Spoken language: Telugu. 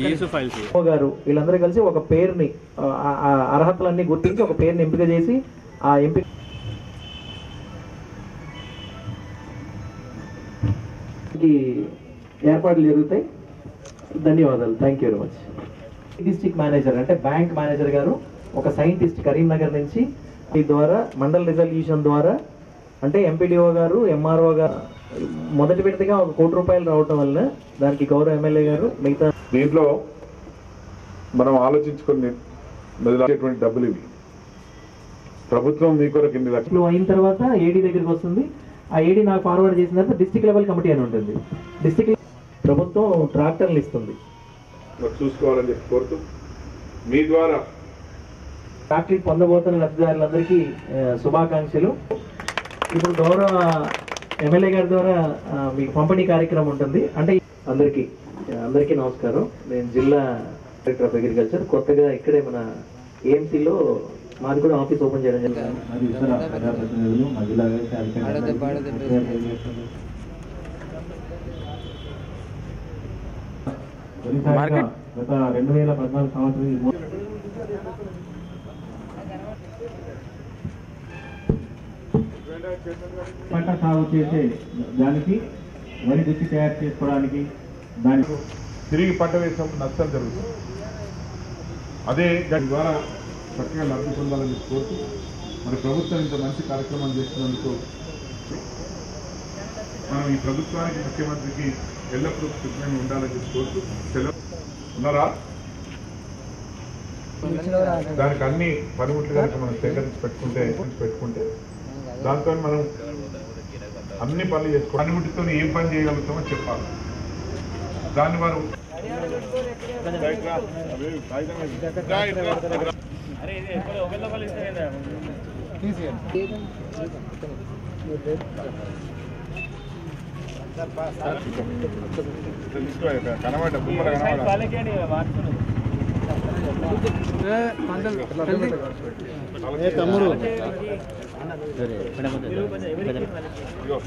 Case files. ఓ గారు వీళ్ళందరూ కలిసి ఒక పేరుని అర్హతలన్నీ గుర్తించి ఒక పేరుని ఎంపిక చేసి ఆ ఎంపిక ఏర్పాట్లు జరుగుతాయి. ధన్యవాదాలు. Thank you very much district manager అంటే బ్యాంక్ మేనేజర్ గారు ఒక సైంటిస్ట్ కరీంనగర్ నుంచి ఈ ద్వారా మండల్ రిజల్యూషన్ ద్వారా అంటే ఎంపీడీఓ గారు ఎంఆర్ఓ గారు మొదటి విడతగా ఒక కోటి రూపాయలు రావటం వల్ల దానికి గౌరవ ఎమ్మెల్యే గారు మిగతా దీంట్లో మనం ఆలోచించుకొని మెదలాడేటువంటి డబ్బులు ఇవి. ప్రభుత్వం మీ కొరకు ఇన్ని లక్షలు? అయిన తర్వాత ఏడీ దగ్గరికి వస్తుంది. ఆ ఏడీ నాకు ఫార్వర్డ్ చేసిన తర్వాత డిస్ట్రిక్ట్ లెవెల్ కమిటీ అని ఉంటుంది. డిస్ట్రిక్ట్ ప్రభుత్వం ట్రాక్టర్లు ఇస్తుంది. చూసుకోవాలని చెప్పి కోరుతూ మీ ద్వారా ట్రాక్టర్ పొందబోతున్న లబ్ధిదారులందరికీ శుభాకాంక్షలు. ఇప్పుడు గౌరవ ఎమ్మెల్యే గారి ద్వారా మీకు పంపిణీ కార్యక్రమం ఉంటుంది. అంటే అందరికీ అందరికీ నమస్కారం. నేను జిల్లా డైరెక్టర్ ఆఫ్ అగ్రికల్చర్ కొత్తగా ఇక్కడే మన ఏఎంసీలో మాది కూడా ఆఫీస్ ఓపెన్ చేయడం జరిగింది. గత రెండు వేల పద్నాలుగు సంవత్సరం ఈ మూ- పంట సాగు చేసే దానికి వరి గుచ్చి తయారు చేసుకోవడానికి దానికి తిరిగి పంట వేసినప్పుడు నష్టం జరుగుతుంది. అదే దాని ద్వారా చక్కగా లబ్ధి పొందాలని కోరుతూ మరి ప్రభుత్వం ఇంత మంచి కార్యక్రమం చేస్తున్నందుకు మనం ఈ ప్రభుత్వానికి ముఖ్యమంత్రికి ఎల్లప్పుడూ కృతజ్ఞంగా ఉండాలని కోరుతూ సెలవు. ఉన్నారా? దానికి అన్ని పనిముట్లు కనుక మనం సేకరించి పెట్టుకుంటే పెట్టుకుంటే దాంతో మనం అన్ని పనులు చేసుకో పనిముట్టితో ఏం పని చేయగలుగుతామో చెప్పాలి దాన్ని వారు కనబడ్డ బొమ్మలు కనబడ తమ్ముడు ఇదిగో